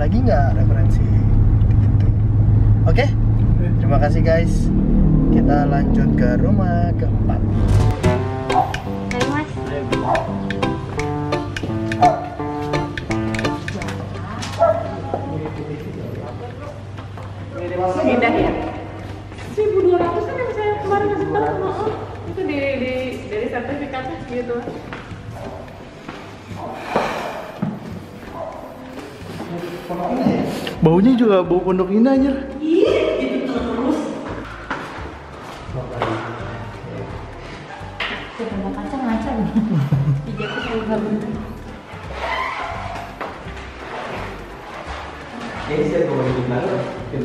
lagi nggak referensi gitu oke terima kasih guys kita lanjut ke rumah keempat Ayo mas. Pindah ya? 1200 kan yang saya kemarin kasih tahu. Itu di, di dari sertifikatnya gitu. Baunya juga bau pondok indah aja Coba kaca ngaca nih. Tiga puluh. Jadi saya kalau di mana kan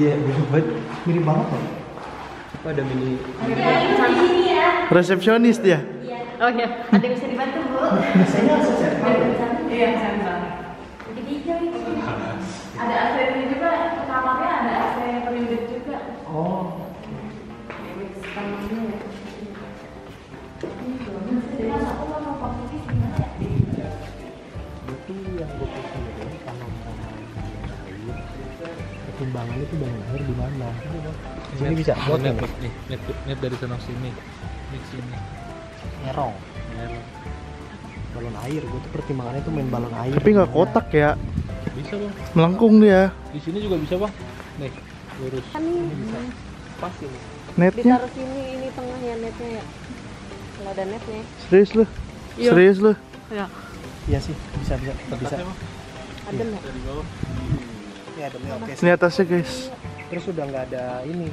Iya, mirip banget. mirip banget loh Apa ada mini resepsionis dia Oh iya. Ada yang bisa dibantu bu? biasanya asisten Iya, sensor. Jadi ini. Ada AC ini juga, kamarnya ada AC pelindung juga. oh ya? itu yang gue pertimbangannya itu bangun air di mana sini bisa buat net, nih, net, net dari sana sini. Net sini. ngerong Merah. balon air gue tuh pertimbangannya tuh main balon air Tapi nggak kotak ya, Bisa bang. melengkung dia. Di sini juga bisa bang. Nih, lurus. pas ini. Netnya Ditaruh sini, ini tengahnya netnya ya. Kalau ada netnya. serius lu? Iya. Serius lu? Ya, iya sih bisa bisa bisa Atasnya bang. adem ya. Dari bawah. Ya demi oke sih Ini atasnya guys. terus udah nggak ada ini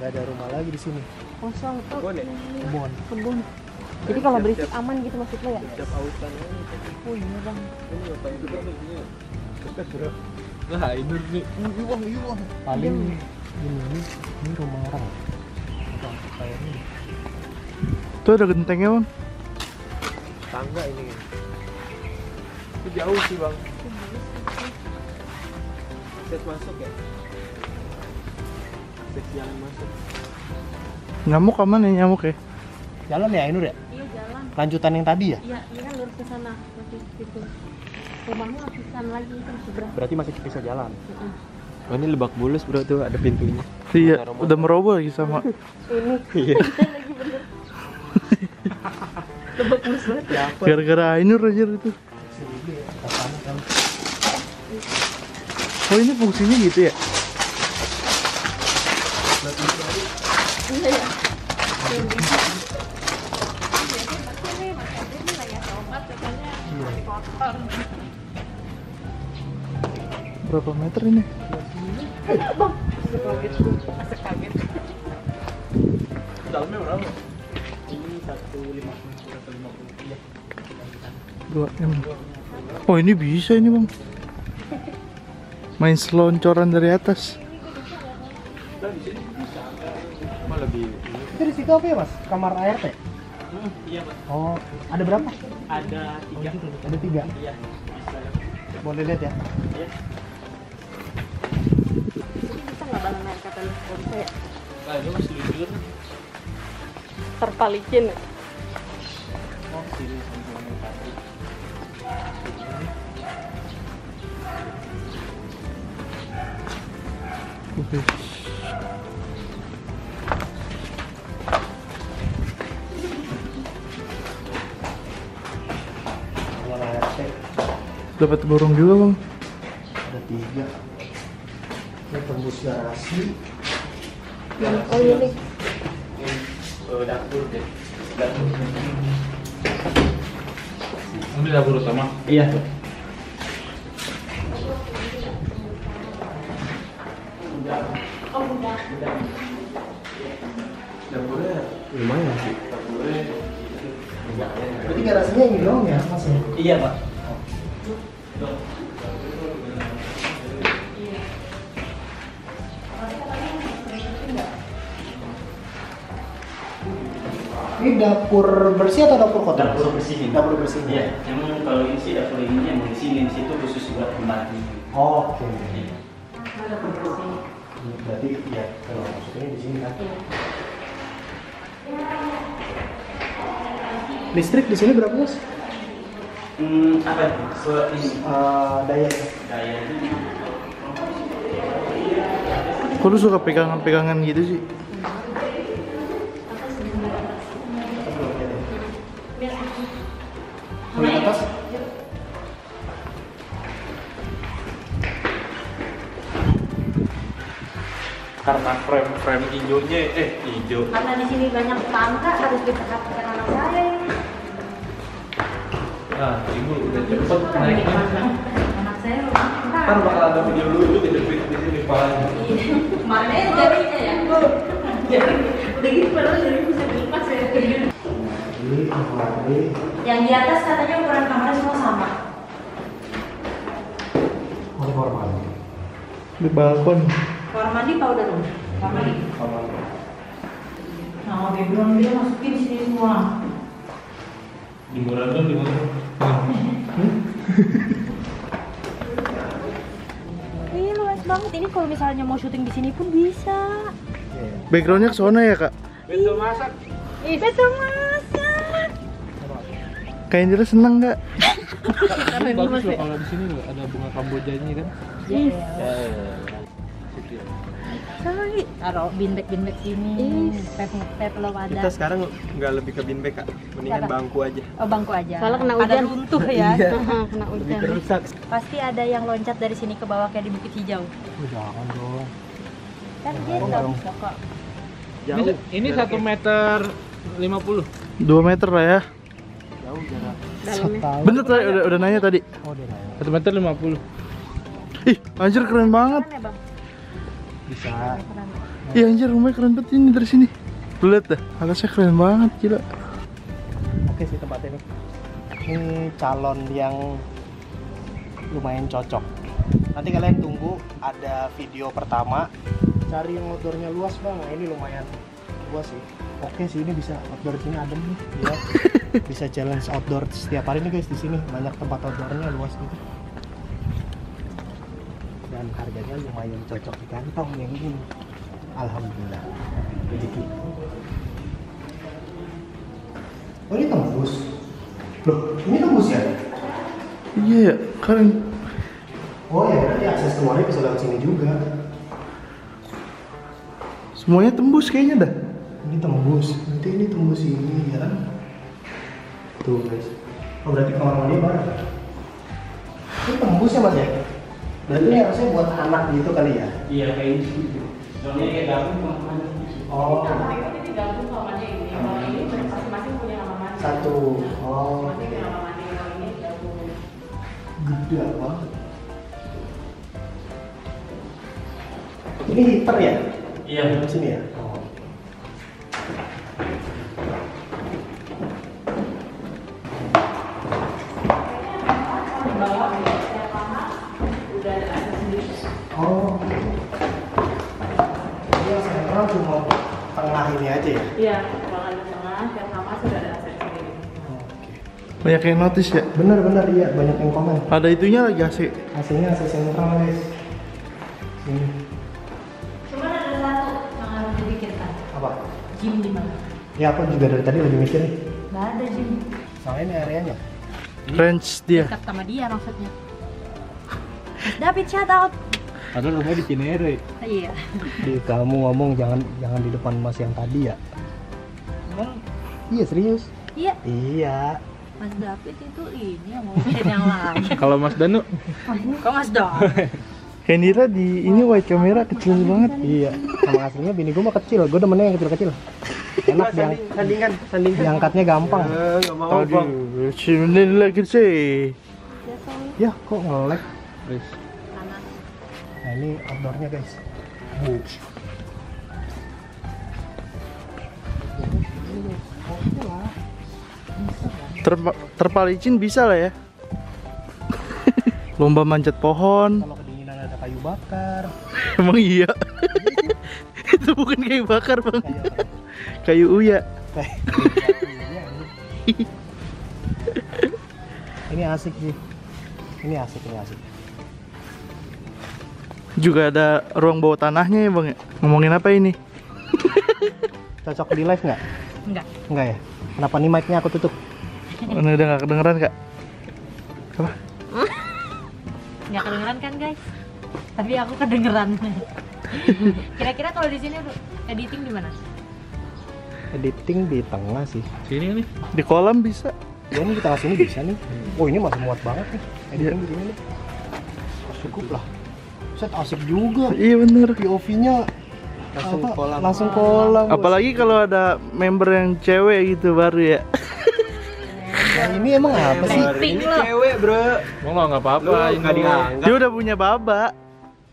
nggak ada rumah lagi di sini Kosong tuh. Kebun ya? kebun Kebun. Jadi kalau berisik aman gitu maksud lo ya? Siap autan ini. Oh iya bang. Ini apa itu kan ini. Dekat bro. Nah, ini nih. paling ini ini, ini rumah orang kayaknya Tuh ada gentengnya bang. Tangga ini. Itu jauh sih bang. Akses masuk ya. Akses yang masuk. Nyamuk aman ya nyamuk ya? jalan ya Ainur ya Iya jalan. lanjutan yang tadi ya Iya, ini kan lurus ke sana. Masih gitu. Rumahmu lapisan lagi itu seberang. berarti masih bisa jalan Oh ini lebak bulus bro tuh ada pintunya. Iya, udah meroboh lagi sama. Ini. Iya. Lebak bulus banget ya. Gara-gara Ainur aja itu. Oh ini fungsinya gitu ya? Berapa meter ini? Dalamnya berapa? Ini satu lima puluh satu lima puluh. 2 M. Oh ini bisa ini bang. Main seloncoran dari atas. Itu di situ apa ya mas kamar ART Iya pak. oh ada berapa Ada tiga. ada tiga Iya. boleh lihat ya Bisa nggak balon air kata lu? Bisa ya? Nah, ini masih jujur. Terpalicin ya? Kamar ART Dapat burung juga bang. ada tiga ini tembus garasi Oh ini. Oh dapur deh. Dapur. Ini dapur utama. Iya. Dapurnya lumayan sih. Dapurnya berarti garasinya ini doang ya mas ya Iya pak. ini dapur bersih atau dapur kotor Dapur bersih ini. dapur bersih Iya. Emang kalau ini sih dapur ini yang di sini di situ khusus buat pembantu. oke Ada bersih. Berarti ya kalau maksudnya di sini kan. Listrik di sini berapa bos? Hmm, apa itu? Se ini. Eh, daya. Daya. Kok lu suka pegangan-pegangan gitu sih? Atas? Karena frame-frame hijaunya eh hijau. Karena di sini banyak tangga harus diperhatikan anak saya ini. Nah, ibu udah cepet naiknya. Anak saya rumah Kan bakal ada video lucu kejepit di sini palanya. Iya. Kemarin aja jarinya ya. Jari. Udah gitu padahal jari bisa dilepas ya. Ini kamar ini. Yang di atas katanya ukuran kamar semua sama. Di balkon. Kamar mandi pak udah dong. Kamar mandi. Kamar mandi. Nah, dia bilang dia masukin sini semua. Di murah tuh di mana? Ih, luas banget. Ini kalau misalnya mau syuting di sini pun bisa. Backgroundnya ke sana ya kak? Betul masak. Ih, betul masak. Kayak Indra seneng nggak? Ini bagus loh kalau di sini ada bunga kambojanya kan. Iya. Ya, ya, ya. Kali taruh bin bag bin bag sini. Pep pep lo ada. Kita sekarang nggak lebih ke bin bag kak, mendingan Kenapa? bangku aja. Oh bangku aja. Soalnya kena hujan. runtuh ya. kena Lebih hujan. Pasti ada yang loncat dari sini ke bawah kayak di Bukit Hijau. Oh, jangan dong. Kan gitu. Kok. Ini, ini satu meter lima puluh. 2 meter lah ya. Jauh jarak. Bener tadi udah, udah nanya tadi. Oh, dia nanya. Satu meter lima puluh. Ih, anjir keren banget. Keren ya bang? Bisa. Iya anjir rumahnya keren banget ini dari sini. Lihat dah, atasnya keren banget gila. Oke sih tempat ini. Ini calon yang lumayan cocok. Nanti kalian tunggu ada video pertama. Cari yang outdoornya luas bang. Nah, ini lumayan luas sih. Oke sih ini bisa outdoor sini adem nih. Ya. bisa challenge outdoor setiap hari nih guys di sini banyak tempat outdoornya luas gitu. Dan harganya lumayan cocok di kantong yang ini. Alhamdulillah. Rezeki. Oh ini tembus. Loh, ini tembus ya? Iya ya, keren. Oh ya berarti akses keluarnya bisa lewat sini juga. Semuanya tembus kayaknya dah. Ini tembus. Nanti ini tembus ini ya kan? Tuh guys. Oh berarti kamar mandi bareng. Ini tembus ya mas ya? Berarti ini harusnya buat anak gitu kali ya? Iya kayak gitu. Soalnya kayak gabung sama Oh, Kamar itu jadi gabung kamarnya ini. Kalau ini masing-masing punya mandi. satu. Oh, Masing punya kamar mandi. Kalau ini gabung. gede banget. Ini heater ya? Iya. Di sini ya? Tengah ini aja ya? Iya, ruangan di tengah, setiap kamar sudah ada akses sendiri. Oke. Banyak yang notice ya. Bener-bener iya, banyak yang komen. Ada itunya lagi AC. AC-nya AC sentral guys. Ini Cuman ada satu yang harus dipikirkan. apa? Gym di mana? Ya aku juga dari tadi lagi mikir nih. Gak ada gym. Soalnya ini areanya. Range dia. Dekat sama dia maksudnya. David shout out. Ada rumah di Cinere. Iya. Di kamu ngomong jangan jangan di depan mas yang tadi ya. Emang Iya serius. iya. Iya. Mas David itu ini yang ngomongin yang lain. Kalau Mas Danu, Kok Mas David? Kendira di ini wide kamera kecil banget. Iya. Sama aslinya bini gue mah kecil. Gue demennya yang kecil-kecil. Enak yang Sandingan, sandingan. diangkatnya gampang. Eh, nggak mau bang. sini lagi sih. Ya kok nge-lag. Nah ini outdoornya guys. Terpa terpal licin bisa lah ya. Lomba manjat pohon. Kalau kedinginan ada kayu bakar. Emang iya. Itu bukan kayu bakar bang. Kayu? Kayu uya. Ini asik sih. Ini asik, ini asik. Juga ada ruang bawah tanahnya ya bang ya? Ngomongin apa ini? Cocok di live nggak? Enggak. Enggak ya? Kenapa nih mic-nya aku tutup? Ini udah gak kedengeran kak? Apa? Nggak kedengeran kan guys? Tapi aku kedengeran. Kira-kira kalau di sini editing di mana? Editing di tengah sih. Sini nih. Di kolam bisa Ya ini di tengah sini bisa nih. Oh ini masih muat banget nih. Editing di sini nih. Cukup lah. Set asik juga. Iya bener POV-nya Langsung apa, kolam. Langsung kolam. bos. Apalagi kalau ada member yang cewek gitu baru ya Nah, ini emang apa sih? Ini cewek bro. Mau nggak nggak apa-apa. Nggak dianggap. Dia udah punya baba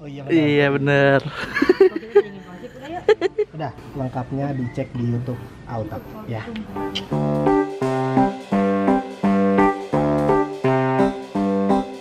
Oh iya benar. Iya bener? Udah yuk. Udah lengkapnya dicek di YouTube Altab ya.